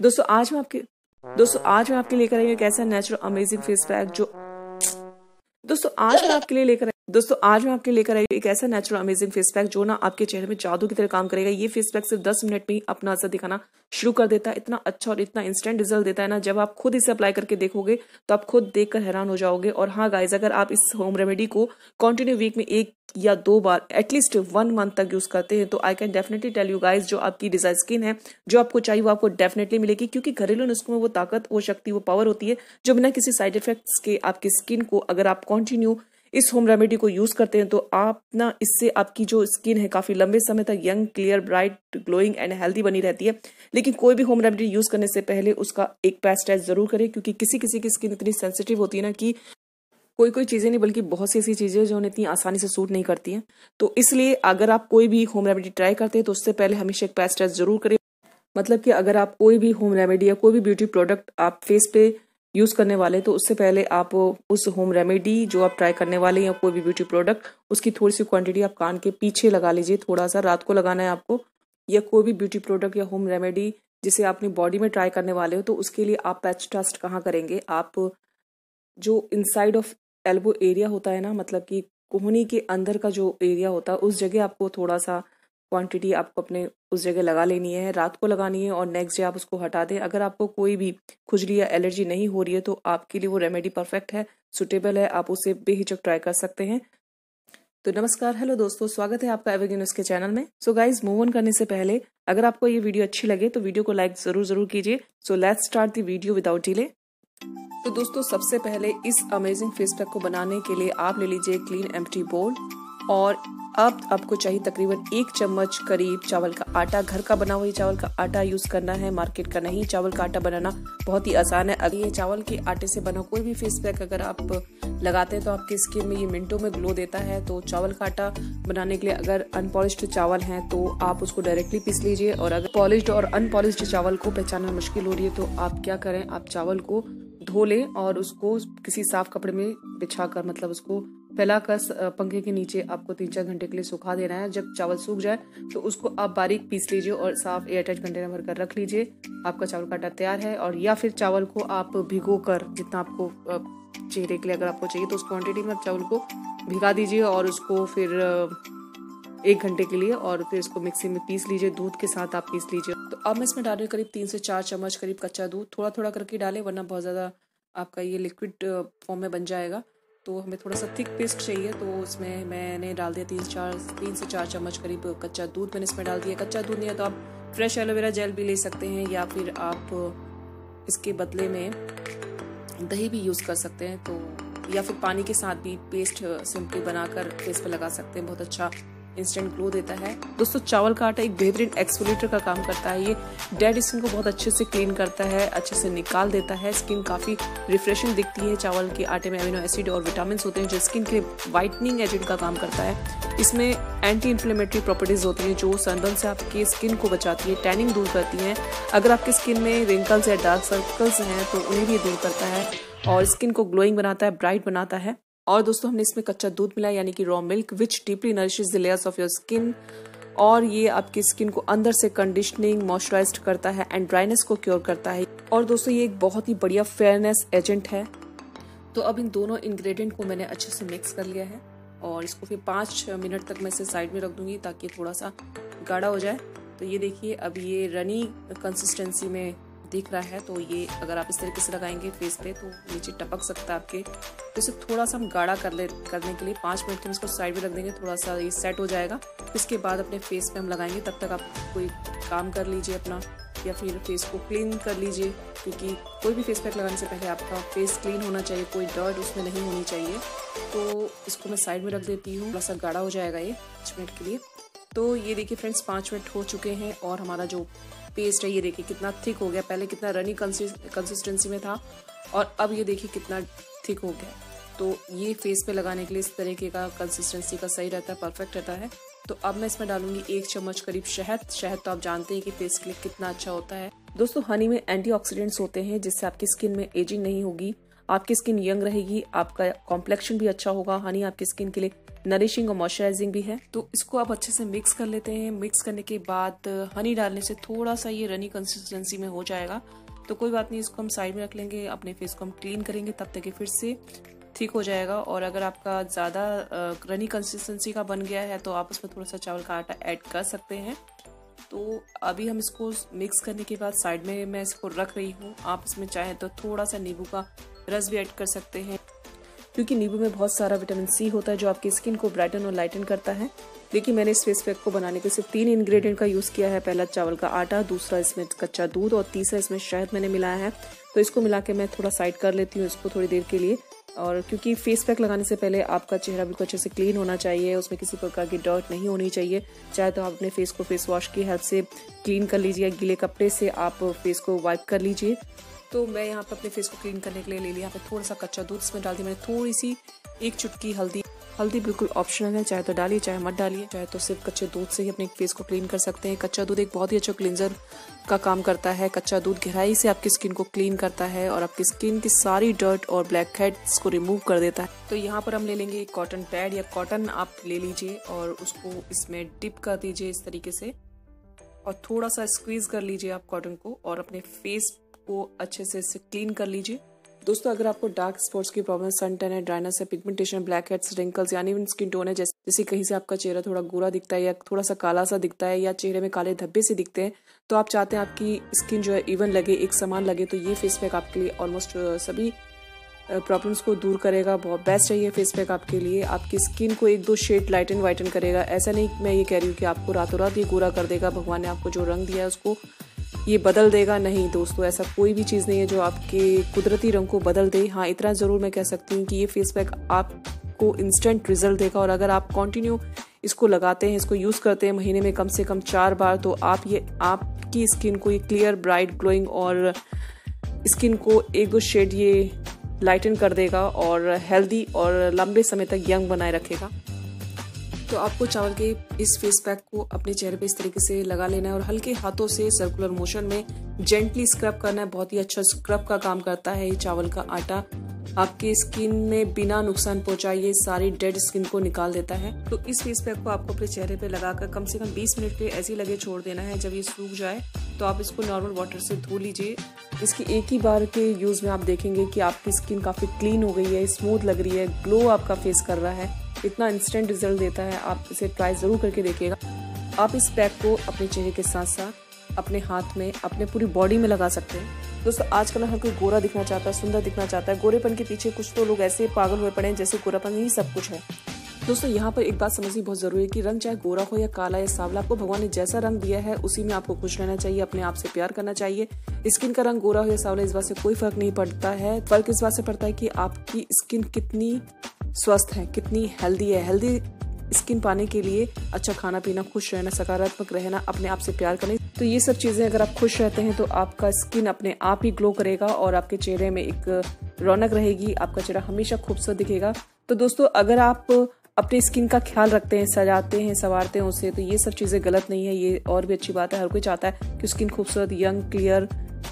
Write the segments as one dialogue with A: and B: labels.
A: दोस्तों, आज मैं आपके दोस्तों, आज मैं आपके लेकर आई हूँ एक ऐसा नेचुरल अमेजिंग फेस पैक जो दोस्तों, आज मैं आपके लिए लेकर दोस्तों, आज मैं आपके लेकर आई एक ऐसा नेचुरल अमेजिंग फेस पैक जो ना आपके चेहरे में जादू की तरह काम करेगा। ये फेस पैक सिर्फ़ 10 मिनट में ही अपना असर दिखाना शुरू कर देता है। इतना अच्छा और इतना इंस्टेंट रिज़ल्ट देता है ना, जब आप खुद इसे अप्लाई करके देखोगे तो आप खुद देखकर हैरान हो जाओगे। और हाँ गाइज़ अगर आप इस होम रेमेडी को कंटिन्यू वीक में एक या दो बार एटलीस्ट वन मंथ तक यूज़ करते हैं तो I can definitely tell you guys जो आपकी डिज़ाइन स्किन है, जो आपको चाहिए, वो आपको डेफिनेटली मिलेगी। क्योंकि घरेलू नुस्खों में वो ताकत, वो शक्ति, वो पावर होती है, जो बिना किसी साइड इफेक्ट्स के आपकी स्किन को अगर आप कंटिन्यू इस होम रेमेडी को यूज़ करते हैं तो आप ना, इससे आपकी जो स्किन है काफ़ी लंबे समय तक young, clear, bright, glowing and healthy बनी रहती है। लेकिन कोई भी होम रेमेडी यूज़ करने से पहले उसका एक पैच टेस्ट ज़रूर करें, क्योंकि किसी किसी की स्किन इतनी सेंसिटिव होती है ना कि कोई कोई चीज़ें नहीं, बल्कि बहुत सी ऐसी चीज़ें जो उन्हें इतनी आसानी से सूट नहीं करती हैं। तो इसलिए अगर आप कोई भी होम रेमेडी ट्राई करते हैं तो उससे पहले हमेशा एक पैच टेस्ट ज़रूर करें। मतलब कि अगर आप कोई भी होम रेमेडी या कोई भी ब्यूटी प्रोडक्ट आप फेस पे यूज़ करने वाले तो उससे पहले आप उस होम रेमेडी जो आप ट्राई करने वाले या कोई भी ब्यूटी प्रोडक्ट उसकी थोड़ी सी क्वांटिटी आप कान के पीछे लगा लीजिए थोड़ा सा रात को लगाना है आपको, या कोई भी ब्यूटी प्रोडक्ट या होम रेमेडी जिसे आप अपनी बॉडी में ट्राई करने वाले हो तो उसके लिए आप पैच टेस्ट कहाँ करेंगे? आप जो इनसाइड ऑफ़ एल्बो एरिया होता है ना मतलब कि कोहनी के अंदर का जो एरिया होता है, उस जगह आपको थोड़ा सा क्वांटिटी आपको अपने उस जगह लगा लेनी है, रात को लगानी है और नेक्स्ट डे आप उसको हटा दें। अगर आपको कोई भी खुजली या एलर्जी नहीं हो रही है तो आपके लिए वो रेमेडी परफेक्ट है सुटेबल है, आप उसे बेहिचक ट्राई कर सकते हैं। तो नमस्कार हेलो दोस्तों, स्वागत है आपका न्यूज़ के चैनल में। सो गाइज़ मूव ऑन करने से पहले, अगर आपको ये वीडियो अच्छी लगे तो वीडियो को लाइक ज़रूर ज़रूर कीजिए। So let's start the video without delay तो दोस्तों, सबसे पहले इस अमेजिंग फेस पैक को बनाने के लिए आप ले लीजिए क्लीन एम्प्टी बोल और अब आपको चाहिए तकरीबन एक चम्मच करीब चावल का आटा। घर का बना हुआ चावल का आटा यूज़ करना है, मार्केट का नहीं। चावल का आटा बनाना बहुत ही आसान है। अगर ये चावल के आटे से बना कोई भी फेस पैक अगर आप लगाते हैं तो आपकी स्किन में ये मिनटों में ग्लो देता है। तो चावल का आटा बनाने के लिए अगर अनपॉलिश्ड चावल है तो आप उसको डायरेक्टली पीस लीजिए और अगर पॉलिश्ड और अनपॉलिश्ड चावल को पहचानना मुश्किल हो रही है तो आप क्या करें, आप चावल को धो लें और उसको किसी साफ़ कपड़े में बिछाकर मतलब उसको फैलाकर पंखे के नीचे आपको तीन चार घंटे के लिए सुखा देना है। जब चावल सूख जाए तो उसको आप बारीक पीस लीजिए और साफ़ एयर टाइट कंटेनर भर कर रख लीजिए। आपका चावल का आटा तैयार है और या फिर चावल को आप भिगो कर जितना आपको चेहरे के लिए अगर आपको चाहिए तो उस क्वांटिटी में आप चावल को भिगा दीजिए और उसको फिर एक घंटे के लिए और फिर इसको मिक्सी में पीस लीजिए, दूध के साथ आप पीस लीजिए। तो अब मैं इसमें डाल रही करीब तीन से चार चम्मच करीब कच्चा दूध। थोड़ा थोड़ा करके डालें, वरना बहुत ज़्यादा आपका ये लिक्विड फॉर्म में बन जाएगा। तो हमें थोड़ा सा थिक पेस्ट चाहिए तो उसमें मैंने डाल दिया तीन चार, तीन से चार चम्मच करीब कच्चा दूध मैंने इसमें डाल दिया। कच्चा दूध नहीं है तो आप फ्रेश एलोवेरा जेल भी ले सकते हैं या फिर आप इसके बदले में दही भी यूज़ कर सकते हैं तो या फिर पानी के साथ भी पेस्ट सिंपली बनाकर फेस पर लगा सकते हैं, बहुत अच्छा इंस्टेंट ग्लो देता है। दोस्तों, चावल का आटा एक बेहतरीन एक्सफोलेटर का काम करता है। ये डेड स्किन को बहुत अच्छे से क्लीन करता है, अच्छे से निकाल देता है। स्किन काफ़ी रिफ्रेशिंग दिखती है चावल के आटे में अमीनो एसिड और विटामिन होते हैं, जो स्किन के वाइटनिंग एजेंट का काम करता है। इसमें एंटी इन्फ्लेमेटरी प्रॉपर्टीज़ होती हैं, जो सनबर्न से आपकी स्किन को बचाती है टैनिंग दूर करती हैं। अगर आपकी स्किन में रिंकल्स या डार्क सर्कल्स हैं तो उन्हें भी दूर करता है और स्किन को ग्लोइंग बनाता है ब्राइट बनाता है। और दोस्तों, हमने इसमें कच्चा दूध मिलाया, यानी कि raw milk which deeply nourishes the layers of your skin और ये आपकी स्किन को अंदर से कंडीशनिंग मॉइस्चराइज करता है एंड ड्राइनेस को क्योर करता है। और दोस्तों, ये एक बहुत ही बढ़िया फेयरनेस एजेंट है। तो अब इन दोनों इंग्रेडिएंट को मैंने अच्छे से मिक्स कर लिया है। और इसको फिर पाँच मिनट तक मैं इसे साइड में रख दूँगी ताकि थोड़ा सा गाढ़ा हो जाए। तो ये देखिए, अब ये रनी कंसिस्टेंसी में दिख रहा है तो ये अगर आप इस तरीके से लगाएँगे फेस पे तो नीचे टपक सकता है आपके। तो इसे थोड़ा सा हम गाढ़ा कर ले, करने के लिए पाँच मिनट के इसको साइड में रख देंगे थोड़ा सा ये सेट हो जाएगा। इसके बाद अपने फेस पे हम लगाएँगे, तब तक आप कोई काम कर लीजिए अपना, या फिर फेस को क्लीन कर लीजिए, क्योंकि कोई भी फेस पैक लगाने से पहले आपका फेस क्लीन होना चाहिए, कोई डर्ट उसमें नहीं होनी चाहिए। तो इसको मैं साइड में रख देती हूँ थोड़ा सा गाढ़ा हो जाएगा ये, पाँच मिनट के लिए। तो ये देखिए फ्रेंड्स पाँच मिनट हो चुके हैं और हमारा जो पेस्ट है, ये देखिए कितना थिक हो गया। पहले कितना रनी कंसिस्टेंसी में था और अब ये देखिए कितना थिक हो गया। तो ये फेस पे लगाने के लिए इस तरीके का कंसिस्टेंसी का सही रहता है परफेक्ट रहता है। तो अब मैं इसमें डालूँगी एक चम्मच करीब शहद। शहद तो आप जानते हैं कि फेस के लिए कितना अच्छा होता है। दोस्तों हनी में एंटीऑक्सीडेंट्स होते हैं जिससे आपकी स्किन में एजिंग नहीं होगी। आपकी स्किन यंग रहेगी, आपका कॉम्प्लेक्शन भी अच्छा होगा। हनी आपकी स्किन के लिए नरिशिंग और मॉइस्चराइजिंग भी है। तो इसको आप अच्छे से मिक्स कर लेते हैं। मिक्स करने के बाद हनी डालने से थोड़ा सा ये रनी कंसिस्टेंसी में हो जाएगा। तो कोई बात नहीं, इसको हम साइड में रख लेंगे। अपने फेस को हम क्लीन करेंगे, तब तक फिर से ठीक हो जाएगा। और अगर आपका ज़्यादा रनी कंसिस्टेंसी का बन गया है तो आप उसमें थोड़ा सा चावल का आटा ऐड कर सकते हैं। तो अभी हम इसको मिक्स करने के बाद साइड में मैं इसको रख रही हूँ। आप इसमें चाहें तो थोड़ा सा नींबू का रस भी ऐड कर सकते हैं। क्योंकि नींबू में बहुत सारा विटामिन सी होता है जो आपकी स्किन को ब्राइटन और लाइटन करता है। देखिए, मैंने इस फेस पैक को बनाने के सिर्फ़ तीन इंग्रेडिएंट का यूज़ किया है। पहला चावल का आटा, दूसरा इसमें कच्चा दूध और तीसरा इसमें शहद मैंने मिलाया है। तो इसको मिला के मैं थोड़ा साइड कर लेती हूँ इसको थोड़ी देर के लिए। और क्योंकि फेस पैक लगाने से पहले आपका चेहरा बिल्कुल अच्छे से क्लीन होना चाहिए, उसमें किसी प्रकार की डर्ट नहीं होनी चाहिए। चाहे तो आप अपने फेस को फेस वॉश की हेल्प से क्लीन कर लीजिए या गीले कपड़े से आप फेस को वाइप कर लीजिए। तो मैं यहाँ पर अपने फेस को क्लीन करने के लिए ले लिया। यहाँ पर थोड़ा सा कच्चा दूध इसमें डाल दिया। मैंने थोड़ी सी एक चुटकी हल्दी हल्दी बिल्कुल ऑप्शनल है, चाहे तो डालिए, चाहे मत डालिए, चाहे तो सिर्फ़ कच्चे दूध से ही अपने फेस को क्लीन कर सकते हैं। कच्चा दूध एक बहुत ही अच्छा क्लींजर का काम करता है। कच्चा दूध गहराई से आपकी स्किन को क्लीन करता है और आपकी स्किन की सारी डर्ट और ब्लैक हेड्स को रिमूव कर देता है। तो यहाँ पर हम ले लेंगे एक कॉटन पैड या कॉटन आप ले लीजिए और उसको इसमें डिप कर दीजिए इस तरीके से। और थोड़ा सा स्क्वीज कर लीजिए आप कॉटन को और अपने फेस को अच्छे से क्लीन कर लीजिए। दोस्तों, अगर आपको डार्क स्पॉट्स की प्रॉब्लम सन टेन है ड्राइनेस है पिगमेंटेशन ब्लैक हेड्स रिंकल्स यानी इवन स्किन टोन है, जैसे जैसे कहीं से आपका चेहरा थोड़ा गोरा दिखता है या थोड़ा सा काला सा दिखता है या चेहरे में काले धब्बे से दिखते हैं तो आप चाहते हैं आपकी स्किन जो है इवन लगे, एक समान लगे तो ये फेस पैक आपके लिए ऑलमोस्ट सभी प्रॉब्लम्स को दूर करेगा। बहुत बेस्ट है ये फेस पैक आपके लिए। आपकी स्किन को एक दो शेड लाइटन वाइटन करेगा। ऐसा नहीं मैं ये कह रही हूँ कि आपको रातों रात ये गोरा कर देगा। भगवान ने आपको जो रंग दिया है, उसको ये बदल देगा? नहीं दोस्तों, ऐसा कोई भी चीज़ नहीं है जो आपके कुदरती रंग को बदल दे। हाँ इतना ज़रूर मैं कह सकती हूँ कि ये फेस पैक आपको इंस्टेंट रिज़ल्ट देगा और अगर आप कंटिन्यू इसको लगाते हैं, इसको यूज़ करते हैं महीने में कम से कम चार बार तो आप ये, आपकी स्किन को ये क्लियर ब्राइट ग्लोइंग और स्किन को एक दो शेड ये लाइटन कर देगा और हेल्दी और लंबे समय तक यंग बनाए रखेगा। तो आपको चावल के इस फेस पैक को अपने चेहरे पे इस तरीके से लगा लेना है और हल्के हाथों से सर्कुलर मोशन में जेंटली स्क्रब करना है। बहुत ही अच्छा स्क्रब का काम करता है ये चावल का आटा। आपके स्किन में बिना नुकसान पहुँचाए ये सारी डेड स्किन को निकाल देता है। तो इस फेस पैक को आपको अपने चेहरे पे लगाकर कम से कम 20 मिनट के ऐसे लगे छोड़ देना है। जब ये सूख जाए तो आप इसको नॉर्मल वाटर से धो लीजिए। इसकी एक ही बार के यूज़ में आप देखेंगे कि आपकी स्किन काफ़ी क्लीन हो गई है स्मूथ लग रही है ग्लो आपका फेस कर रहा है। इतना इंस्टेंट रिज़ल्ट देता है, आप इसे ट्राई ज़रूर करके देखिएगा। आप इस पैक को अपने चेहरे के साथ साथ अपने हाथ में, अपने पूरी बॉडी में लगा सकते हैं। दोस्तों, आजकल हर कोई गोरा दिखना चाहता है, सुंदर दिखना चाहता है। गोरेपन के पीछे कुछ तो लोग ऐसे पागल हुए पड़े हैं जैसे गोरापन ही सब कुछ है। दोस्तों, यहाँ पर एक बात समझनी बहुत ज़रूरी है कि रंग चाहे गोरा हो या काला या सावला, आपको भगवान ने जैसा रंग दिया है, उसी में आपको खुश रहना चाहिए, अपने आप से प्यार करना चाहिए। स्किन का रंग गोरा हो या सावला, इस बात से कोई फ़र्क नहीं पड़ता है। फ़र्क इस बात से पड़ता है कि आपकी स्किन कितनी स्वस्थ है, कितनी हेल्दी है। हेल्दी स्किन पाने के लिए अच्छा खाना पीना, खुश रहना, सकारात्मक रहना, अपने आप से प्यार करना तो ये सब चीज़ें अगर आप खुश रहते हैं तो आपका स्किन अपने आप ही ग्लो करेगा और आपके चेहरे में एक रौनक रहेगी, आपका चेहरा हमेशा खूबसूरत दिखेगा। तो दोस्तों, अगर आप अपनी स्किन का ख्याल रखते हैं, सजाते हैं, संवारते हैं उसे तो ये सब चीज़ें गलत नहीं है, ये और भी अच्छी बात है, हर कोई चाहता है कि स्किन खूबसूरत यंग क्लियर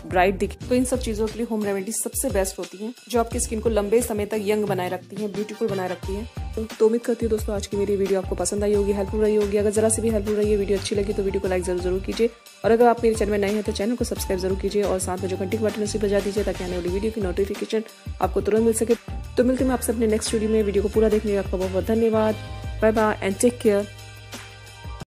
A: ब्राइट दिखे तो इन सब चीज़ों के लिए होम रेमेडी सबसे बेस्ट होती है, जो आपकी स्किन को लंबे समय तक यंग बनाए रखती है ब्यूटीफुल बनाए रखती है। तो उम्मीद करती हूँ दोस्तों, आज की मेरी वीडियो आपको पसंद आई होगी हेल्पफुल रही होगी। अगर जरा से भी हेल्पफुल रही है वीडियो अच्छी लगी तो वीडियो को लाइक ज़रूर ज़रूर कीजिए। और अगर आप मेरे चैनल में नए हैं तो चैनल को सब्सक्राइब ज़रूर कीजिए और साथ में जो घंटी बटन उसे बजा दीजिए, ताकि आने वाली वीडियो की नोटिफिकेशन आपको तुरंत मिल सके। तो मिलते हैं आपसे अपने नेक्स्ट वीडियो में। वीडियो को पूरा देखने का आपका बहुत बहुत धन्यवाद। Bye bye and take care